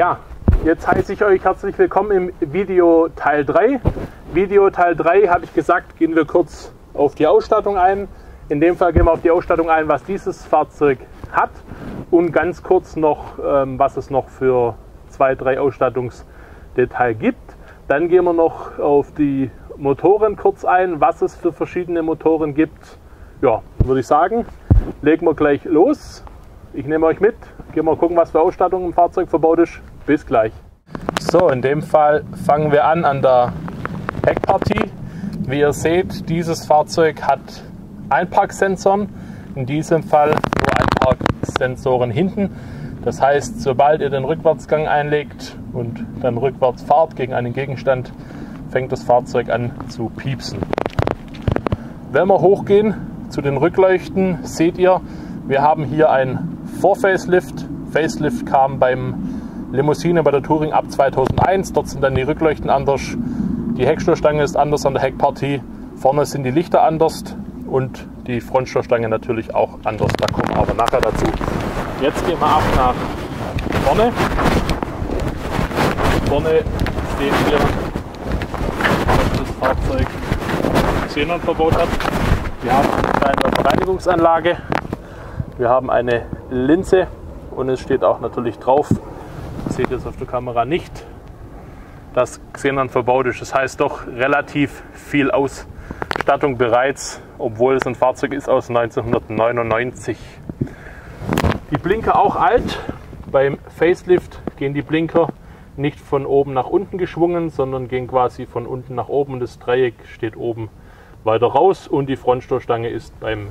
Ja, jetzt heiße ich euch herzlich willkommen im Video Teil 3. Video Teil 3 habe ich gesagt, gehen wir kurz auf die Ausstattung ein. In dem Fall gehen wir auf die Ausstattung ein, was dieses Fahrzeug hat und ganz kurz noch, ähm, was es noch für zwei, drei Ausstattungsdetails gibt. Dann gehen wir noch auf die Motoren kurz ein, was es für verschiedene Motoren gibt. Ja, würde ich sagen, legen wir gleich los. Ich nehme euch mit, gehen wir gucken, was für Ausstattung im Fahrzeug verbaut ist. Bis gleich. So, in dem Fall fangen wir an an der Heckpartie. Wie ihr seht, dieses Fahrzeug hat Einparksensoren. In diesem Fall nur Einparksensoren hinten. Das heißt, sobald ihr den Rückwärtsgang einlegt und dann rückwärts fahrt gegen einen Gegenstand, fängt das Fahrzeug an zu piepsen. Wenn wir hochgehen zu den Rückleuchten, seht ihr, wir haben hier ein Vor-Facelift. Facelift kam beim Limousine bei der Touring ab 2001. Dort sind dann die Rückleuchten anders. Die Heckstoßstange ist anders an der Heckpartie. Vorne sind die Lichter anders und die Frontstoßstange natürlich auch anders. Da kommen wir aber nachher dazu. Jetzt gehen wir ab nach vorne. Vorne sehen wir, dass das Fahrzeug Xenon verbaut hat. Wir haben eine Reinigungsanlage. Wir haben eine Linse und es steht auch natürlich drauf, das seht ihr jetzt auf der Kamera nicht, dass Xenon verbaut ist. Das heißt doch relativ viel Ausstattung bereits, obwohl es ein Fahrzeug ist aus 1999. Die Blinker auch alt. Beim Facelift gehen die Blinker nicht von oben nach unten geschwungen, sondern gehen quasi von unten nach oben. Das Dreieck steht oben weiter raus und die Frontstoßstange ist beim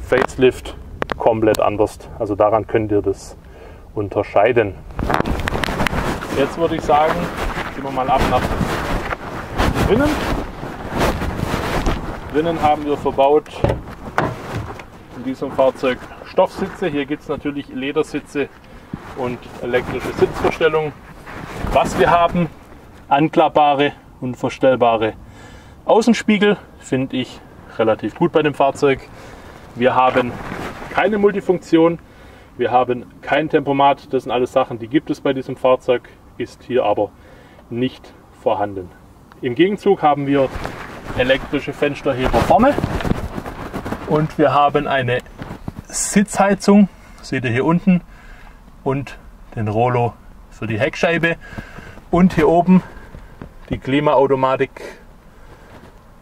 Facelift komplett anders. Also daran könnt ihr das unterscheiden. Jetzt würde ich sagen, gehen wir mal ab nach drinnen. Drinnen haben wir verbaut in diesem Fahrzeug Stoffsitze. Hier gibt es natürlich Ledersitze und elektrische Sitzverstellung. Was wir haben, anklappbare und verstellbare Außenspiegel, finde ich relativ gut bei dem Fahrzeug. Wir haben keine Multifunktion, wir haben kein Tempomat, das sind alles Sachen, die gibt es bei diesem Fahrzeug, ist hier aber nicht vorhanden. Im Gegenzug haben wir elektrische Fensterheber vorne und wir haben eine Sitzheizung, seht ihr hier unten, und den Rollo für die Heckscheibe. Und hier oben die Klimaautomatik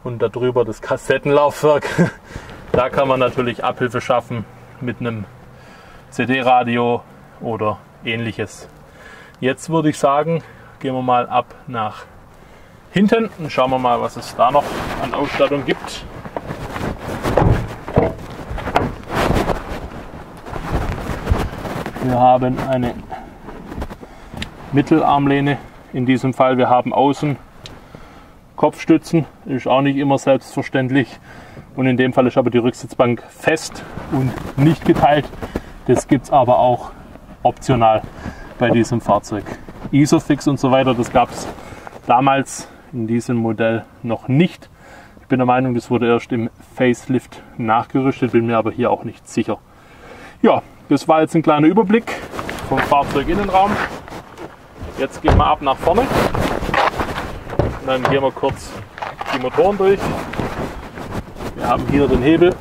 und darüber das Kassettenlaufwerk. Da kann man natürlich Abhilfe schaffen mit einem CD-Radio oder ähnliches. Jetzt würde ich sagen, gehen wir mal ab nach hinten und schauen wir mal, was es da noch an Ausstattung gibt. Wir haben eine Mittelarmlehne. In diesem Fall, wir haben außen Kopfstützen, ist auch nicht immer selbstverständlich. Und in dem Fall ist aber die Rücksitzbank fest und nicht geteilt. Das gibt es aber auch optional bei diesem Fahrzeug. Isofix und so weiter, das gab es damals in diesem Modell noch nicht. Ich bin der Meinung, das wurde erst im Facelift nachgerüstet, bin mir aber hier auch nicht sicher. Ja, das war jetzt ein kleiner Überblick vom Fahrzeuginnenraum. Jetzt gehen wir ab nach vorne. Und dann gehen wir kurz die Motoren durch. Wir haben hier den Hebel.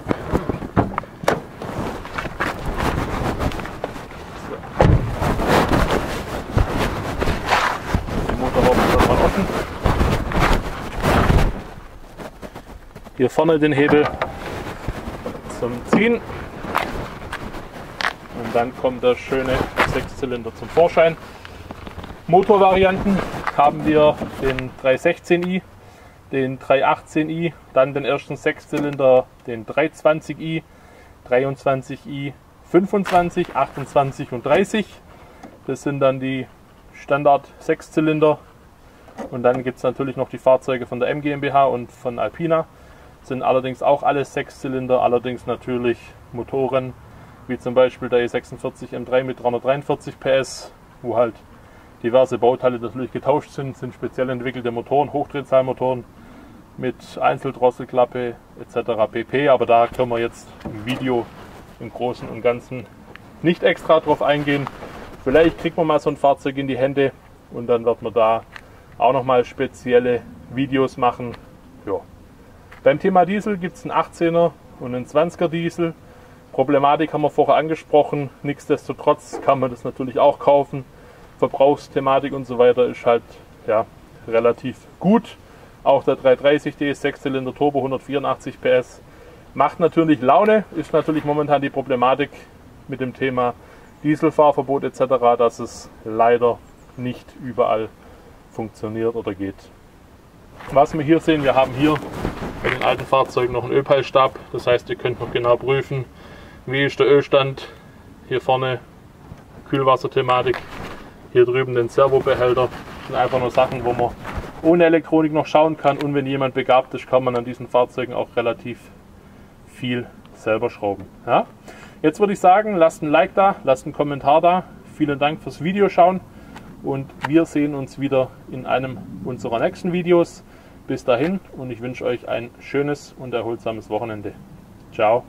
Die Motorhaube ist mal offen. Hier vorne den Hebel zum Ziehen dann kommt der schöne Sechszylinder zum Vorschein. Motorvarianten haben wir den 316i, den 318i, dann den ersten Sechszylinder, den 320i, 23i, 25, 28 und 30. Das sind dann die Standard Sechszylinder. Und dann gibt es natürlich noch die Fahrzeuge von der M GmbH und von Alpina. Sind allerdings auch alle Sechszylinder, allerdings natürlich Motoren wie zum Beispiel der E46 M3 mit 343 PS, wo halt diverse Bauteile natürlich getauscht sind, sind speziell entwickelte Motoren, Hochdrehzahlmotoren mit Einzeldrosselklappe etc. pp. Aber da können wir jetzt im Video im Großen und Ganzen nicht extra drauf eingehen. Vielleicht kriegt man mal so ein Fahrzeug in die Hände und dann wird man da auch nochmal spezielle Videos machen. Ja. Beim Thema Diesel gibt es einen 18er und einen 20er Diesel. Problematik haben wir vorher angesprochen. Nichtsdestotrotz kann man das natürlich auch kaufen. Verbrauchsthematik und so weiter ist halt ja, relativ gut. Auch der 330D 6-Zylinder Turbo 184 PS macht natürlich Laune, ist natürlich momentan die Problematik mit dem Thema Dieselfahrverbot etc., dass es leider nicht überall funktioniert oder geht. Was wir hier sehen, wir haben hier bei den alten Fahrzeugen noch einen Ölpeilstab, das heißt ihr könnt noch genau prüfen, wie ist der Ölstand, hier vorne Kühlwasserthematik, hier drüben den Servobehälter, das sind einfach nur Sachen, wo man ohne Elektronik noch schauen kann und wenn jemand begabt ist, kann man an diesen Fahrzeugen auch relativ viel selber schrauben. Ja? Jetzt würde ich sagen, lasst ein Like da, lasst einen Kommentar da. Vielen Dank fürs Video schauen und wir sehen uns wieder in einem unserer nächsten Videos. Bis dahin und ich wünsche euch ein schönes und erholsames Wochenende. Ciao.